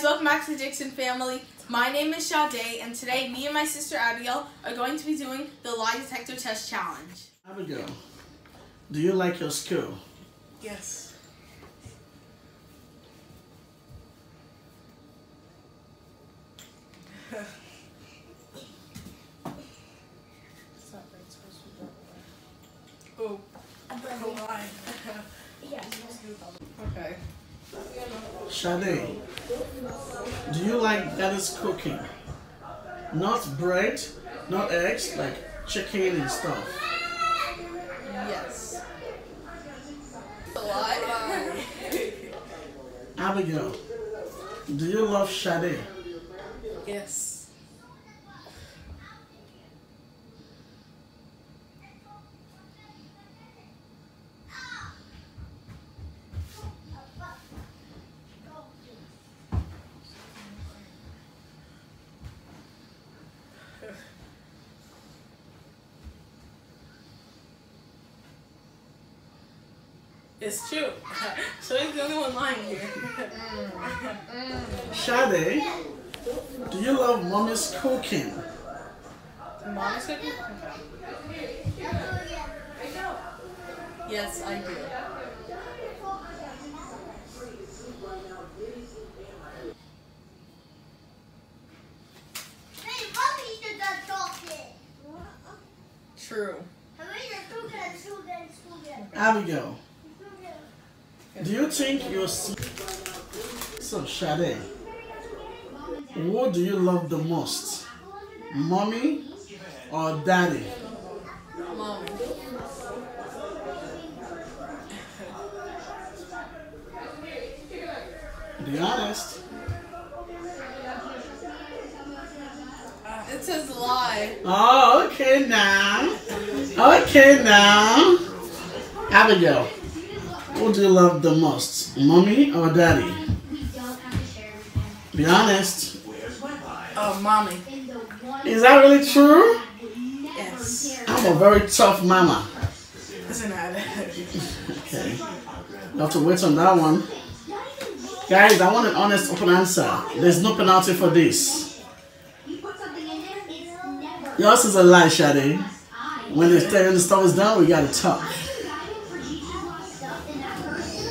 guys, welcome back to the Dixon family. My name is Sade, and today me and my sister Abigail are going to be doing the lie detector test challenge. Abigail, do you like your school? Yes. oh, I'm lying. yeah. okay. Sade, do you like daddy's cooking? Not bread, not eggs, like chicken and stuff. Yes. A lie. Abigail, do you love Sade? yes. It's true. So he's the only one lying here. Sade, do you love mommy's cooking? Mommy's cooking? I know. Yes, I do. Hey, mommy did that chocolate. True. Abigail, do you think you're s- so Sade? What do you love the most? Mommy or daddy? Mommy. Be honest. It says lie. Oh, okay now. Okay now. Abigail, what do you love the most? Mommy or daddy? Be honest. Oh, mommy. Is that really true? Yes. I'm a very tough mama. Isn't that? Okay. You have to wait on that one. Guys, I want an honest, open answer. There's no penalty for this. Yours is a lie, Sade. When tell you the stuff is done, we gotta talk. Sade, you're not snatching. Hi,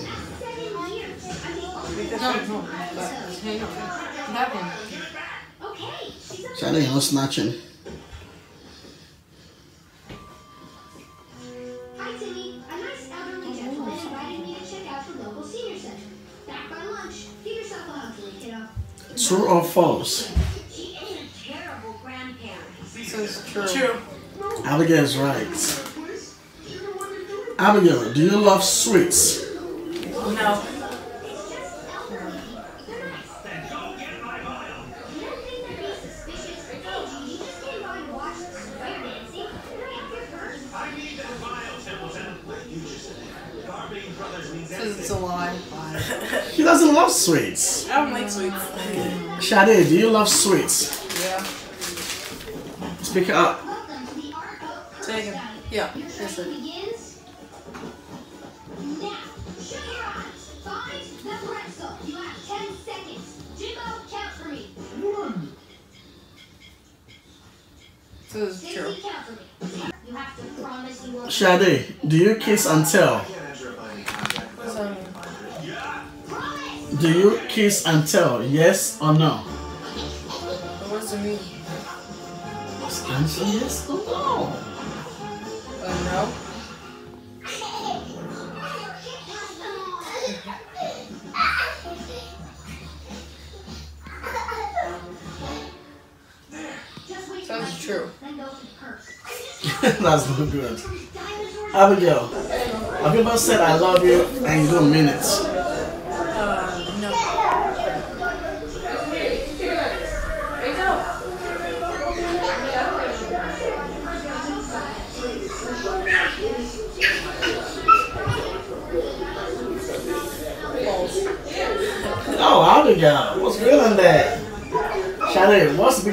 Timmy. A nice elderly gentleman invited me to check out the local senior center. Back by lunch. Give yourself a hug, kiddo. True or false? She is a terrible grandparent. It's true. True. Abigail is right. Abigail, do you love sweets? No. Lie. He doesn't love sweets. I don't like sweets. Sade, do you love sweets? Yeah. Speak up. Say again. Yeah. Yes, sir. Begins now. Shut your eyes. Find the pretzel. Do you kiss and tell? Yes or no? What does it mean? Just answer yes or no. Uh, no. Just wait Says it's true. then go to the purse. That's no good. Abigail, have you ever said I love you and you don't mean it?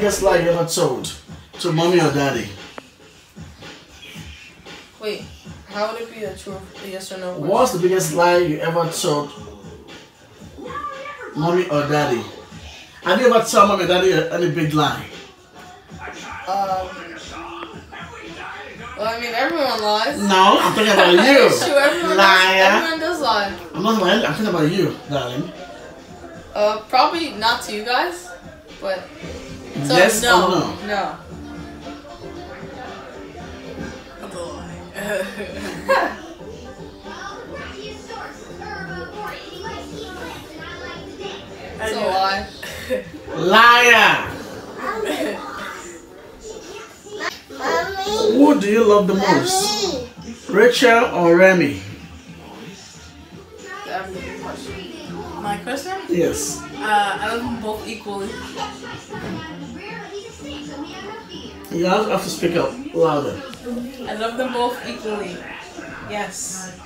Biggest lie you ever told to mommy or daddy? Wait, how would it be a true yes or no? question? What's the biggest lie you ever told mommy or daddy? Have you ever told mom and daddy any big lie? Um, well, I mean, everyone lies. No, I'm talking about you. It's true, everyone does, Liar. everyone does lie. I'm not lying. I'm talking about you, darling. Uh, probably not to you guys, but so yes no, or no? no. Oh, Brachiosaurus, herbivore, he likes to eat plants, and I like to dance. It's a lie. Liar. Who do you love the most? Rachel or Remy? That'd be a good question. My question? Yes. Uh, I love them both equally. You have have to speak up louder. I love them both equally. Yes.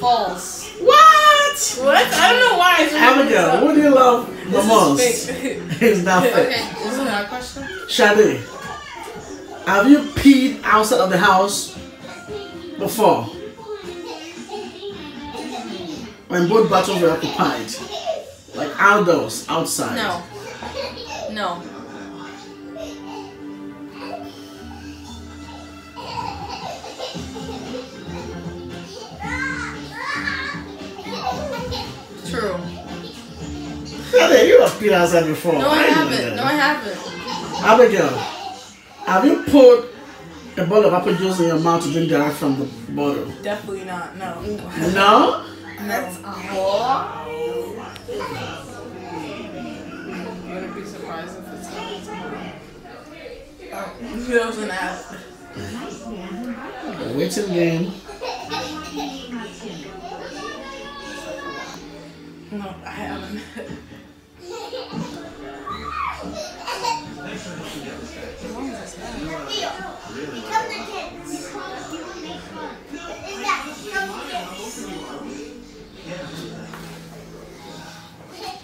False. What? What? I don't know why. It's Abigail, who do you love the This is most? fake. It's not fake. Okay, this is my question. Sade, have you peed outside of the house before? When both bathrooms were occupied? Like outdoors, outside? No. No. True. Sade, you have peed outside before. No, I know haven't. No, I haven't. Abigail, have you put a bottle of apple juice in your mouth to drink direct from the bottle? Definitely not. No. No? That's all. Wouldn't be surprised if it's not. Oh, that was an app. A waiting game. No, I haven't. Become the kids. Is that become kids?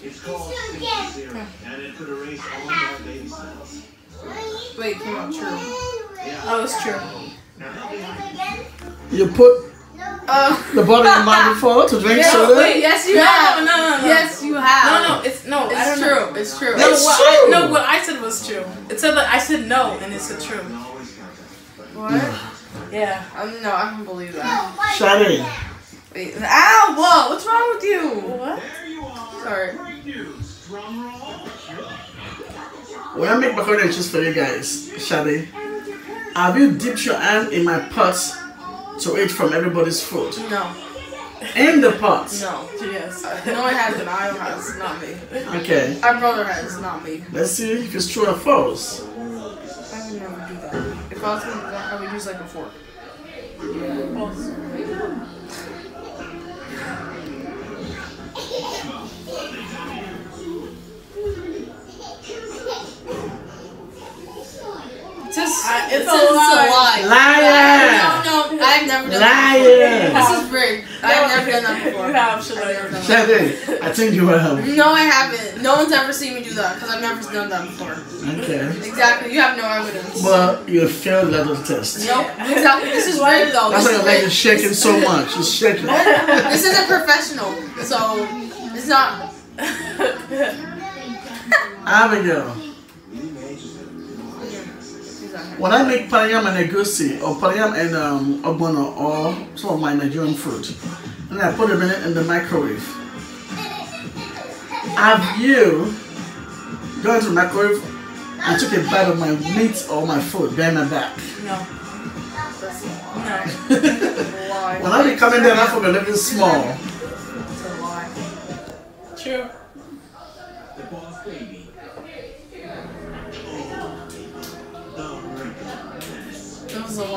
It's called Still Pink again. Serum, and it could erase all your baby cells. Wait, it came out true. Oh, it's true. You put Uh, the bottle in your before to drink yeah, soda? wait, yes, you No, have. no, no, no. Yes, you have. No, no, it's no. I It's don't true. know. It's true. No, It's what true. I, no, what I said was true. It said that I said no, and it said true. What? Yeah. Um, no, I don't believe that. No. Sade, Wait. Ow! Whoa! What's wrong with you? What? Sorry. Great news. Drum roll. when I make macaroni and cheese for you guys, Sade, have you dipped your hand in my pot to eat from everybody's food? No. In the pot? No. Yes. No, it hasn't. I has. Not me. Okay. My brother has. Not me. Let's see if it's true or false. I would never do that. If I was gonna do that, I would use like a fork. It's just, I- it's it's, a just lie. a lie. Liar! No, no, I've never done Liar! that. This is rigged. I've never done that before. You have, I've never done that. Sade, I think you have. No, I haven't. No one's ever seen me do that because I've never done that before. Okay. Exactly. You have no evidence. But you failed that little test. Nope. Exactly. This is rigged though. That's This why is your leg is shaking so much. It's shaking. This isn't professional, so it's not. Abigail, when I make pounded yam and egusi, or pounded yam and um, ogbono, or some of my Nigerian food, and I put them in, in the microwave, have you gone to the microwave and took a bite of my meat or my food behind my back? No. No. Lie. When I be coming there, I'm from a little small. It's a lie. True.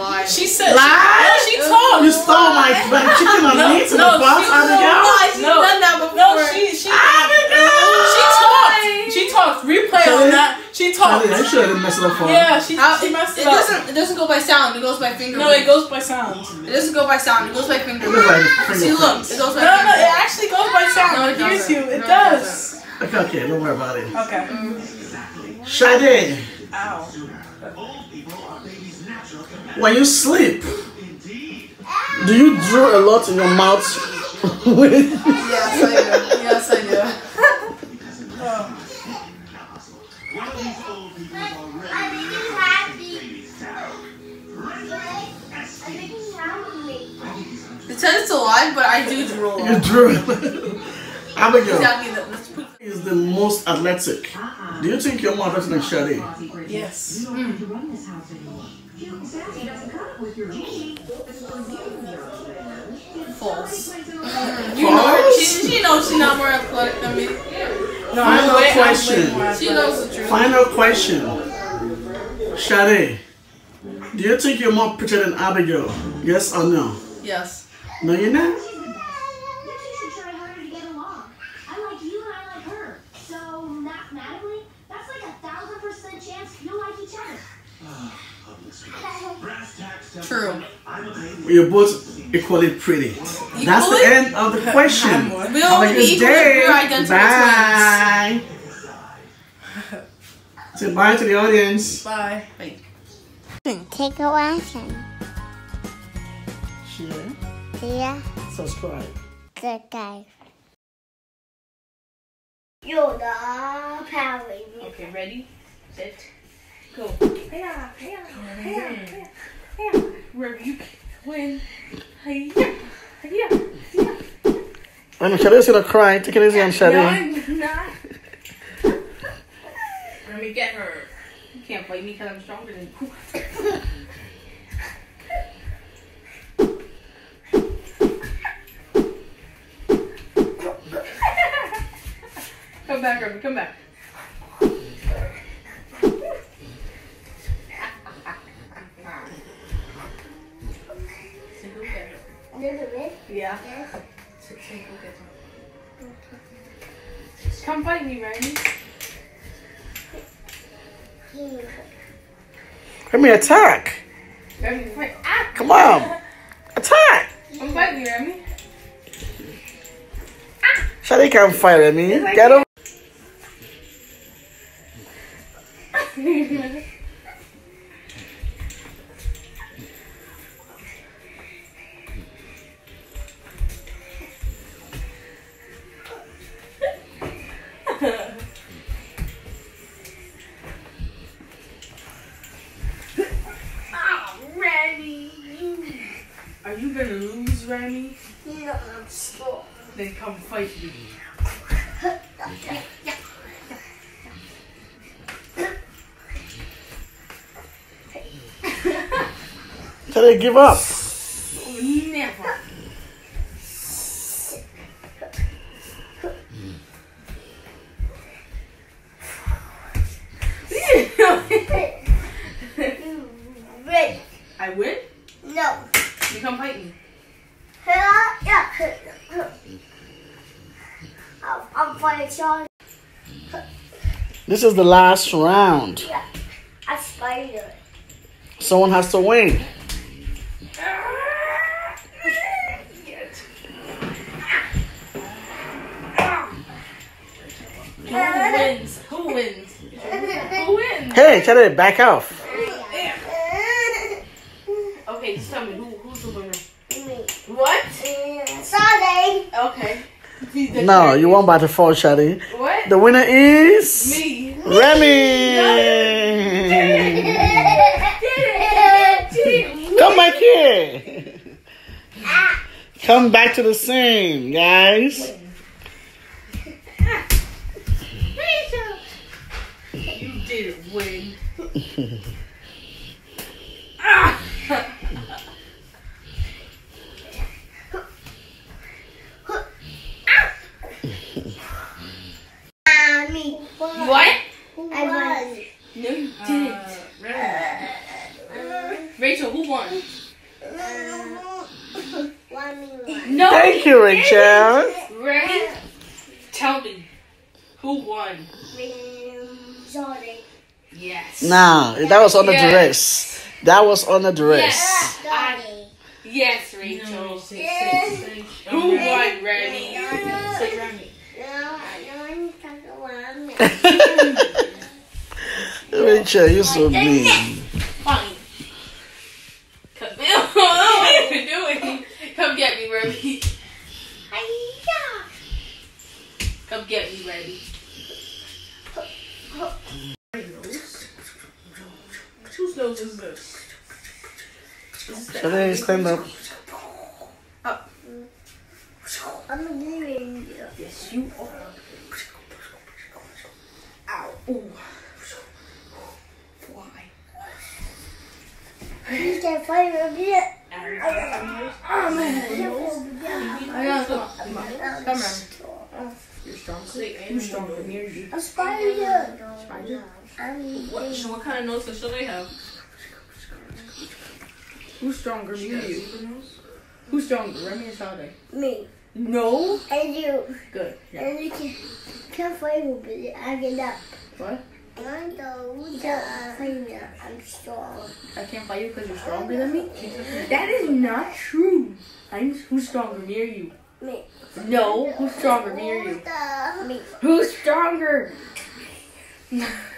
It was a lie. She said. Lie? No, she talked. You stole my, my chicken and No, meat in no, the pot, she- Abigail? She's No. done that before. No, she she I didn't know. she talked. She talked. Replay on that. She talked. Sade, I sure I didn't mess it up for her. Yeah, she, How- she messed it it up. doesn't. It doesn't go by sound. It goes by finger. No, it goes by sound. It doesn't go by sound. It goes by finger. It goes by finger See, look. It goes by No, no, it actually goes by sound. No, it hears doesn't. you. It No, it does. Okay, okay, don't worry about it. Okay. Mm. Sade, Ow. When you sleep, Do you draw a lot in your mouth? Yes, I do. Yes, I do. One of these old people is already I think he's happy. baby's. I think he's. It says it's alive, but I do drool. you drew. Abigail Exactly. that- Let's is the most athletic. Do you think you're more athletic than Shadi? Yes. Mm. False. You know, she, she knows she's not more athletic than me. No, Final way, I'm question. more She knows the truth. Final question. Shadi, do you think you're more pretty than Abigail? Yes or no? Yes. No, you're not. You two should try harder to get along. I like you and I like her. So mathematically, that's like a thousand percent chance you'll like each other. Public schools. Brass tacks tell True. me I'm a baby. You're both equally pretty. That's the end of the question. We'll Have a only good be equal if day. we're Bye. Say bye to the audience. Bye. Take a lesson. Share, Yeah, subscribe. the guy. You're the Power Okay, ready, set, go. Where you win. Hey, yeah, yeah. I mean, Shadi's gonna cry. Take it easy on No, Shadi. I'm not. Let me get her. You can't fight me because I'm stronger than you. come back, Remy, come back. Yeah. Come fight me, Remy. Let me attack. Remy, fight. Ah! Come on. Attack. Come fight me, Remy. Shadi can't fight at me. Get over. Are you gonna lose, Remy? No, I'm strong. Then come fight me. Shadi, give up. Never. Ready? I win? No. You come fight me. Yeah. I'm, I'm fighting Sean. This is the last round. Yeah, A spider. Someone has to win. Who wins? Who wins? Who wins? Hey, Shadi, back off. Okay, just tell me who who's the winner. Me. What? Sunday. Okay. No, you won by default, Shadi. What? The winner is Me. Remy. Come back here. Come back to the scene, guys. You did it, win. ah! Mommy. What? I won. No, you didn't. Rachel, who won? Mommy won. No. Thank you, Rachel. Ready? Tell me. Who won? Sunday. Yes. Nah, that was on the Yes. dress. That was on the dress. Yes. I, yes, Rachel. Yes. Who won, Remy? Say Remy. No, I don't want to talk about Rachel, you're so mean. Fine. What are you doing? Come get me, baby. Whose nose is this? So there's What, what kind of nose does Sade have? Who's stronger? Me or you? Who's stronger? Remy or Sade? Me. No. And you. Good. Yeah. And you can, can fight with me. I get up. What? I know. You can't fight me. I'm strong. I can't fight you because you're stronger than me? That is not true. I'm who's stronger, me or you? Me. No, who's stronger, me or you? Me. Who's stronger?